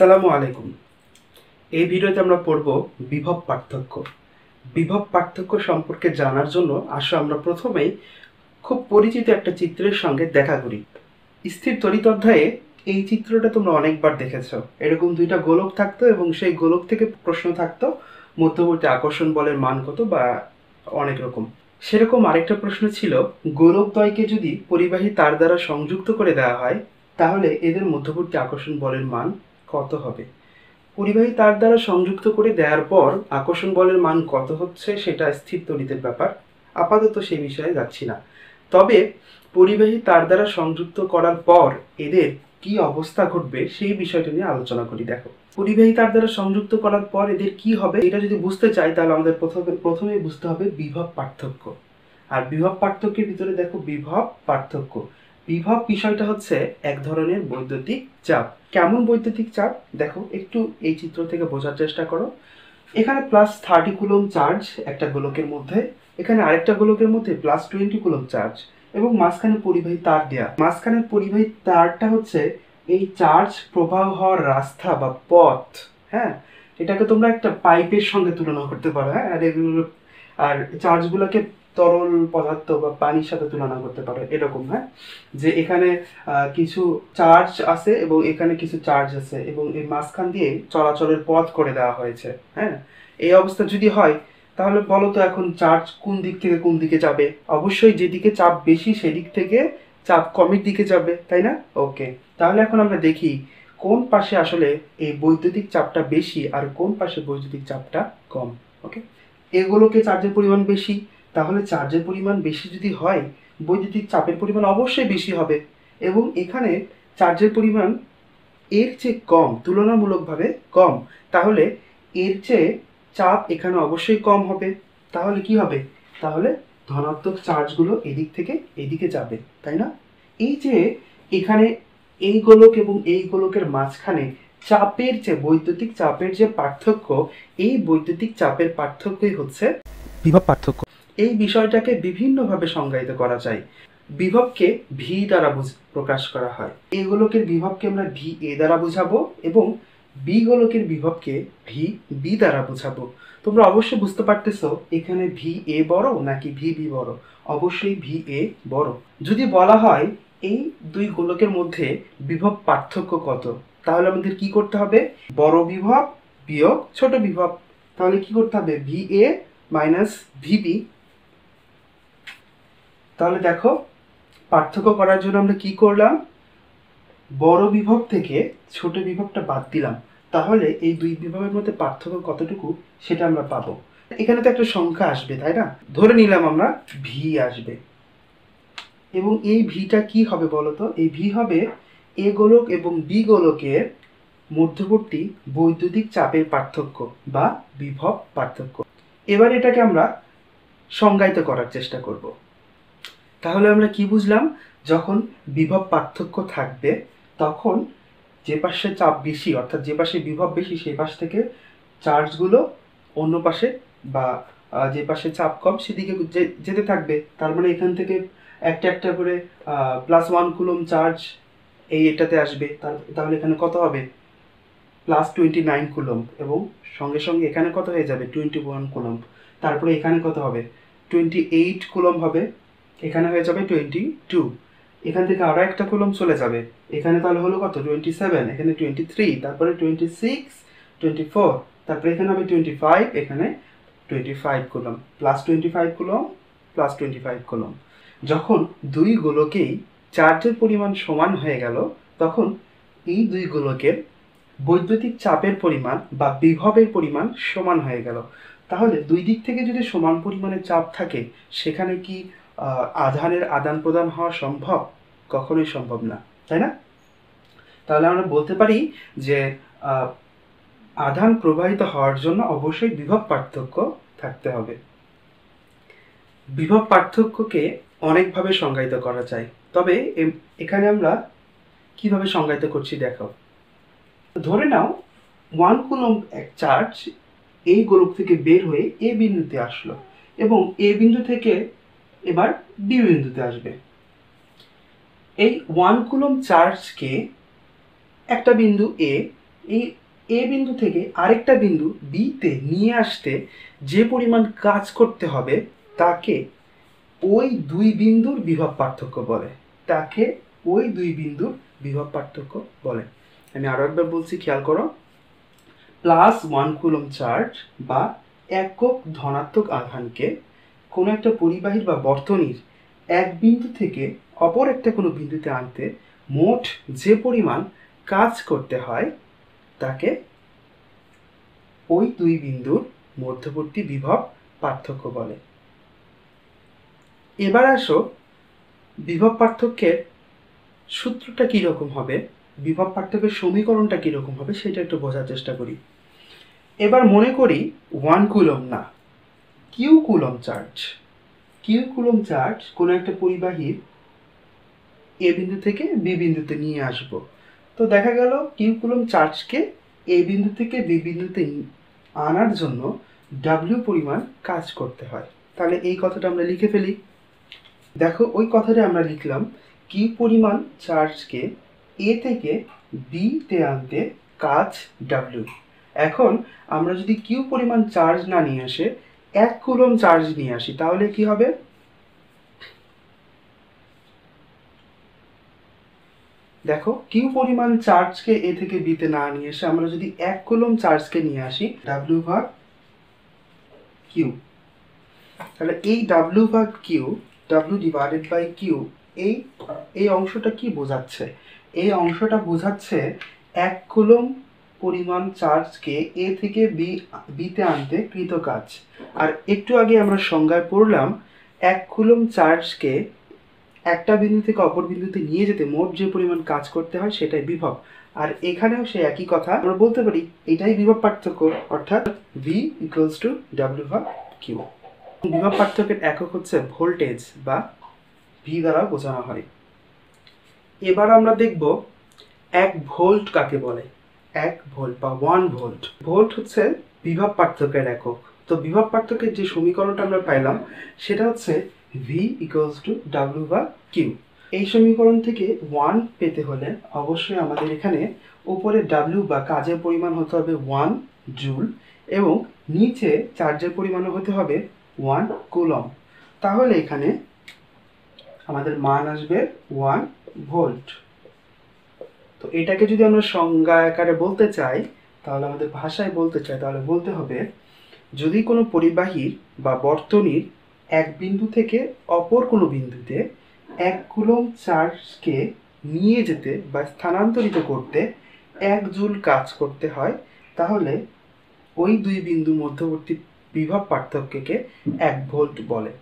আসসালামু আলাইকুম। এই ভিডিওতে আমরা পড়ব বিভব পার্থক্য। বিভব পার্থক্য সম্পর্কে জানার জন্য আসো আমরা প্রথমেই খুব পরিচিত একটা চিত্রের সঙ্গে দেখা করি। স্থির তড়িৎ অধ্যায়ে এই চিত্রটা তোমরা অনেকবার দেখেছ। এরকম দুইটা গোলক থাকতো এবং সেই গোলক থেকে প্রশ্ন থাকতো, মধ্যবর্তী আকর্ষণ বলের মান কত বা অনেক রকম। সেরকম আরেকটা প্রশ্ন ছিল গোলকদ্বয়কে যদি পরিবাহী তার দ্বারা সংযুক্ত করে দেওয়া হয়, তাহলে এদের মধ্যবর্তী আকর্ষণ বলের মান কত হবে? পরিবাহী তার দ্বারা সংযুক্ত করে দেওয়ার পর আকর্ষণ বলের মান কত হচ্ছে সেটা স্থির তড়িতের ব্যাপার। আপাতত সেই বিষয়ে যাচ্ছি না। তবে পরিবাহী তার দ্বারা সংযুক্ত করার পর এদের কি অবস্থা ঘটবে সেই বিষয়টা নিয়ে আলোচনা করি, দেখো। পরিবাহী তার দ্বারা সংযুক্ত করার পর এদের কি হবে এটা যদি বুঝতে চাই তাহলে আমাদের প্রথমে, প্রথমেই বুঝতে হবে বিভব পার্থক্য। আর বিভব পার্থক্যের ভিতরে দেখো বিভব পার্থক্য। বিভব বিষয়টা হচ্ছে এক ধরনের বৈদ্যুতিক চাপ। কেমন বৈদ্যুতিক চাপ? দেখো, একটু এই চিত্র থেকে বোঝার চেষ্টা করো। এখানে প্লাস থার্টি কুলম চার্জ একটা গোলকের মধ্যে, এখানে আরেকটা গোলকের মধ্যে প্লাস টোয়েন্টি কুলম চার্জ এবং মাঝখানে পরিবাহী তার দেয়া। মাঝখানে পরিবাহী তারটা হচ্ছে এই চার্জ প্রবাহ হওয়ার রাস্তা বা পথ হ্যাঁ? এটাকে তোমরা একটা পাইপের সঙ্গে তুলনা করতে পারো হ্যাঁ? আর এগুলো আর চার্জগুলোকে তরল পদার্থ বা পানির সাথে তুলনা করতে পারো, এরকম হ্যাঁ? যে এখানে কিছু চার্জ আছে এবং এখানে কিছু চার্জ আছে এবং এই মাঝখান দিয়ে চলাচলের পথ করে দেওয়া হয়েছে হ্যাঁ? এই অবস্থা যদি হয়, তাহলে বলো তো এখন চার্জ কোন দিক থেকে কোন দিকে যাবে? অবশ্যই যেদিকে চাপ বেশি সেদিক থেকে চাপ কমের দিকে যাবে, তাই না? ওকে তাহলে এখন আমরা দেখি কোন পাশে আসলে এই বৈদ্যুতিক চাপটা বেশি আর কোন পাশে বৈদ্যুতিক চাপটা কম ওকে এগুলোকে চার্জের পরিমাণ বেশি তাহলে চার্জের পরিমাণ বেশি যদি হয়, বৈদ্যুতিক চাপের পরিমাণ অবশ্যই বেশি হবে এবং এখানে চার্জের পরিমাণ এর চেয়ে কম, তুলনামূলকভাবে কম, তাহলে এর চেয়ে চাপ এখানে অবশ্যই কম হবে। তাহলে কি হবে? তাহলে ধনাত্মক চার্জগুলো এদিক থেকে এদিকে যাবে, তাই না? এই যে এখানে এই গোলক এবং এই গোলকের মাঝখানে চাপের যে বৈদ্যুতিক চাপের যে পার্থক্য, এই বৈদ্যুতিক চাপের পার্থক্যই হচ্ছে বিভব পার্থক্য। এই বিষয়টাকে বিভিন্নভাবে সংজ্ঞায়িত করা যায়। বিভবকে ভি দ্বারা প্রকাশ করা হয়। এই গোলকের বিভবকে আমরা ভি এ দ্বারা বুঝাবো এবং বি গোলকের বিভবকে ভি বি দ্বারা বুঝাবো। তোমরা অবশ্যই বুঝতে পারতেছো, এখানে ভি এ বড় নাকি ভি বি বড়? অবশ্যই ভি এ বড়। যদি বলা হয়, এই দুই গোলকের মধ্যে বিভব পার্থক্য কত? তাহলে আমাদের কি করতে হবে? বড় বিভব বিয়োগ ছোট বিভব। তাহলে কি করতে হবে? ভি এ মাইনাস ভিবি তাহলে দেখো, পার্থক্য করার জন্য আমরা কি করলাম? বড় বিভব থেকে ছোট বিভবটা বাদ দিলাম। তাহলে এই দুই বিভবের মধ্যে পার্থক্য কতটুকু সেটা আমরা পাবো। এখানে তো একটা সংখ্যা আসবে, তাই না? ধরে নিলাম আমরা ভি আসবে। এবং এই ভিটা কি হবে বলতো এই ভি হবে এ গোলক এবং বি গোলকের মধ্যবর্তী বৈদ্যুতিক চাপের পার্থক্য বা বিভব পার্থক্য। এবার এটাকে আমরা সংজ্ঞায়িত করার চেষ্টা করব। তাহলে আমরা কি বুঝলাম? যখন বিভব পার্থক্য থাকবে, তখন যে পাশে চাপ বেশি, অর্থাৎ যে পাশে বিভব বেশি, সেই পাশ থেকে চার্জগুলো অন্য পাশে বা যে পাশে চাপ কম, সেদিকে যেতে থাকবে। তার মানে এখান থেকে একটা একটা করে প্লাস ওয়ান কুলম চার্জ এই এটাতে আসবে। তাহলে এখানে কত হবে? প্লাস টোয়েন্টি নাইন কুলম এবং সঙ্গে সঙ্গে এখানে কত হয়ে যাবে? টোয়েন্টি ওয়ান কুলম তারপরে এখানে কত হবে? টোয়েন্টি এইট কুলম হবে। এখানে হয়ে যাবে টোয়েন্টি টু এখান থেকে আরও একটা কলম চলে যাবে। এখানে তাহলে হলো কত? টোয়েন্টি সেভেন এখানে টোয়েন্টি থ্রি তারপরে টোয়েন্টি সিক্স টোয়েন্টি ফোর তারপরে এখানে হবে টোয়েন্টি ফাইভ এখানে twenty five coulomb plus twenty five coulomb plus twenty five coulomb যখন দুই গোলকেই চার্জের পরিমাণ সমান হয়ে গেল, তখন এই দুই বৈদ্যুতিক চাপের পরিমাণ বা বিভবের পরিমাণ সমান হয়ে গেল। তাহলে দুই দিক থেকে যদি সমান পরিমাণে চাপ থাকে, সেখানে কি আধানের আদান প্রদান হওয়া সম্ভব? কখনোই সম্ভব না, তাই না? তাহলে আমরা বলতে পারি যে আধান প্রবাহিত হওয়ার জন্য অবশ্যই বিভব পার্থক্য থাকতে হবে। বিভব পার্থক্যকে অনেকভাবে সংজ্ঞায়িত করা যায়। তবে এখানে আমরা কীভাবে সংজ্ঞায়িত করছি দেখো। ধরে নাও ওয়ান কুলম এক চার্জ এই গোলক থেকে বের হয়ে এ বিন্দুতে আসলো এবং এ বিন্দু থেকে এবার বি বিন্দুতে আসবে। এই ওয়ান কুলম চার্জকে একটা বিন্দু এ এই এ বিন্দু থেকে আরেকটা বিন্দু বিতে নিয়ে আসতে যে পরিমাণ কাজ করতে হবে, তাকে ওই দুই বিন্দুর বিভব পার্থক্য বলে। তাকে ওই দুই বিন্দুর বিভব পার্থক্য বলে। আমি আরও একবার বলছি, খেয়াল করো। প্লাস ওয়ান কুলম চার্জ বা একক ধনাত্মক আধানকে কোনো একটা পরিবাহীর বা বর্তনীর এক বিন্দু থেকে অপর একটা কোনো বিন্দুতে আনতে মোট যে পরিমাণ কাজ করতে হয়, তাকে ওই দুই বিন্দুর মধ্যবর্তী বিভব পার্থক্য বলে। এবার আসো বিভব পার্থক্যের সূত্রটা কীরকম হবে, বিভব পার্থক্যের সমীকরণটা কীরকম হবে সেটা একটু বোঝার চেষ্টা করি। এবার মনে করি ওয়ান কুলম না। Q coulomb charge Q coulomb charge কোনো একটা পরিবাহীর এ বিন্দু থেকে বি বিন্দুতে নিয়ে আসব। তো দেখা গেল কিউ কুলম চার্জকে এ বিন্দু থেকে বি বিন্দুতে আনার জন্য ডাব্লিউ পরিমাণ কাজ করতে হয়। তাহলে এই কথাটা আমরা লিখে ফেলি। দেখো ওই কথাটা আমরা লিখলাম কিউ পরিমাণ চার্জকে এ থেকে বি তে আনতে কাজ ডাব্লিউ এখন আমরা যদি কিউ পরিমাণ চার্জ না নিয়ে আসে এক কুলম চার্জ নিয়ে আসি, তাহলে কি হবে? দেখো, কিউ পরিমাণ চার্জকে এ থেকে বিতে না নিয়ে এসে আমরা যদি এক কুলম চার্জকে নিয়ে আসি ডাব্লিউ ভাগ কিউ, তাহলে এই ডাব্লিউ ভাগ Q W divided by Q, এই এই অংশটা কি বোঝাচ্ছে? এই অংশটা বোঝাচ্ছে এক কুলম পরিমাণ চার্জকে এ থেকে বি বিতে আনতে কৃত কাজ। আর একটু আগে আমরা সংজ্ঞায় পড়লাম, এক কুলম চার্জকে একটা বিন্দু থেকে অপর বিন্দুতে নিয়ে যেতে মোট যে পরিমাণ কাজ করতে হয় সেটাই বিভব। আর এখানেও সে একই কথা। আমরা বলতে পারি, এটাই বিভব পার্থক্য, অর্থাৎ ভি ইকুয়ালস টু ডাব্লিউ ভাগ কিউ বিভব পার্থক্যের একক হচ্ছে ভোল্টেজ বা ভি দ্বারা বোঝানো হয়। এবার আমরা দেখব এক ভোল্ট কাকে বলে। এক ভোল্ট বা ওয়ান ভোল্ট। ভোল্ট হচ্ছে বিভব পার্থক্যের একক। তো বিভব পার্থক্যের যে সমীকরণটা আমরা পাইলাম, সেটা হচ্ছে ভি ইকুয়ালস টু ডাব্লিউ বা কিউ এই সমীকরণ থেকে ওয়ান পেতে হলে অবশ্যই আমাদের এখানে উপরে ডাব্লিউ বা কাজের পরিমাণ হতে হবে ওয়ান জুল এবং নিচে চার্জের পরিমাণও হতে হবে ওয়ান কুলম তাহলে এখানে আমাদের মান আসবে ওয়ান ভোল্ট তো এটাকে যদি আমরা সংজ্ঞা আকারে বলতে চাই, তাহলে আমাদের ভাষায় বলতে চাই, তাহলে বলতে হবে, যদি কোনো পরিবাহীর বা বর্তনীর এক বিন্দু থেকে অপর কোনো বিন্দুতে এক কুলম চার্জকে নিয়ে যেতে বা স্থানান্তরিত করতে এক জুল কাজ করতে হয়, তাহলে ওই দুই বিন্দু মধ্যবর্তী বিভব পার্থক্যকে এক ভোল্ট বলে।